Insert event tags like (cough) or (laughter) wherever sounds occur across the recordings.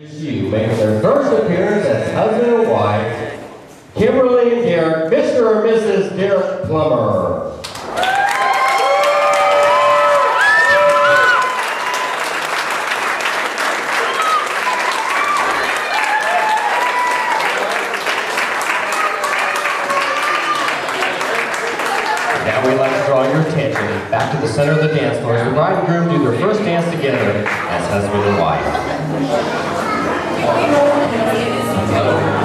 You make their first appearance as husband and wife, Kimberly and Derek, Mr. or Mrs. Derek Plummer. Now we'd like to draw your attention back to the center of the dance floor as the bride and groom do their first dance together as husband and wife. Thank you.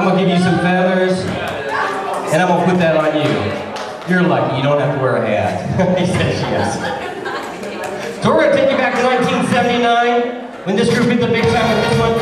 I'm gonna give you some feathers, and I'm gonna put that on you. You're lucky, you don't have to wear a hat. (laughs) he says yes. So we're gonna take you back to 1979, when this group hit the big time with this one.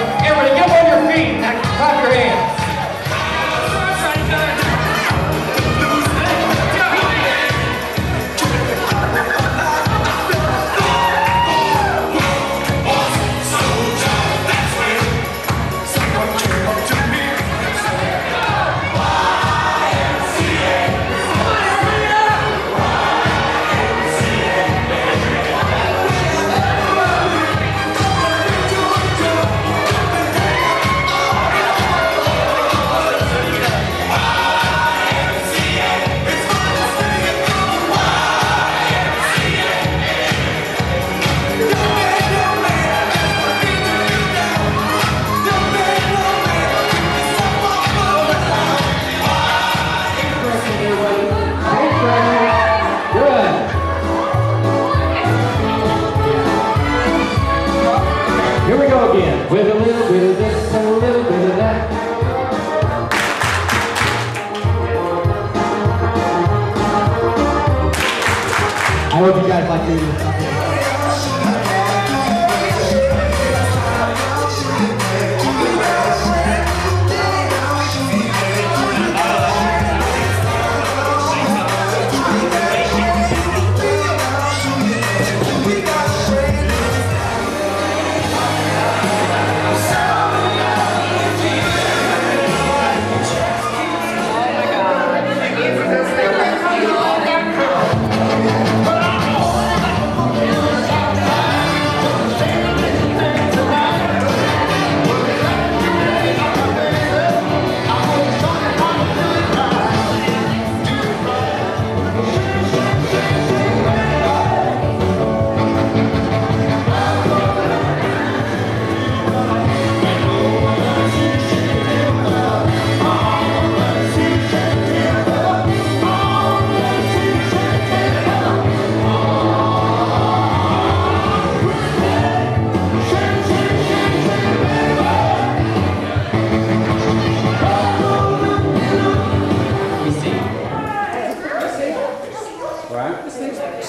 With a little bit of this and a little bit of that. I hope you guys like doing this.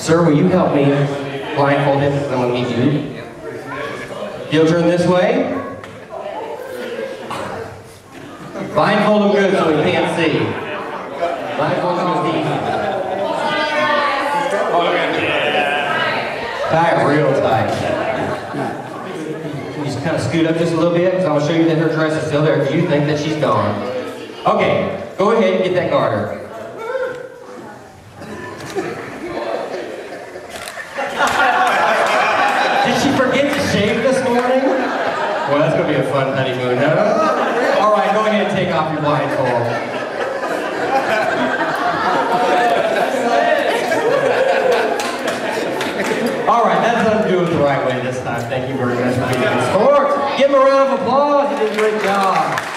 Sir, will you help me blindfolded? I'm gonna need you. You'll turn this way. Blindfold him good so he can't see. Blindfold him is easy. Tie real tight. You just kind of scoot up just a little bit? Because I'm gonna show you that her dress is still there because you think that she's gone. Okay, go ahead and get that garter. Well, that's gonna be a fun honeymoon? All right, go ahead and take off your blindfold. All right, that's what I'm doing the right way this time. Thank you very much for being in sport. Give him a round of applause. He did a great job.